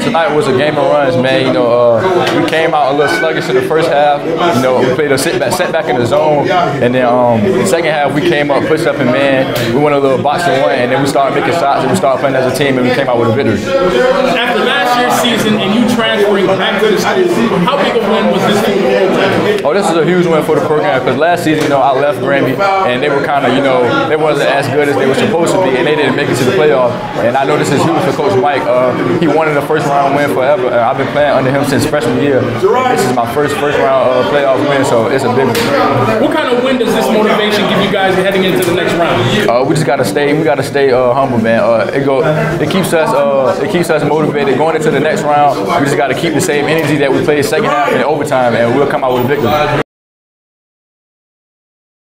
tonight was a game of runs, man. You know, uh, we came out a little sluggish in the first half. You know, we played a sit back, set back in the zone, and then um, the second half we came up, pushed up, and man, we went a little box and one, and then we started making shots, and we started playing as a team, and we came out with a victory. After last year's season and you transferring back to the school, how big a win was this for? Oh, this is a huge win for the program because last season, you know, I left Granby and they were kind of, you know, they wasn't as good as they were supposed to be, and they didn't make it to the playoff. And I know this is huge for Coach Mike. Uh, he wanted the first round win forever. Uh, I've been playing under him since freshman year. This is my first first round uh, playoff win, so it's a big one. What kind of win does this you guys heading into the next round? Uh, we just gotta stay. We gotta stay uh, humble, man. Uh, it go. It keeps us. Uh, it keeps us motivated going into the next round. We just gotta keep the same energy that we played second half and overtime, and we'll come out with a victory.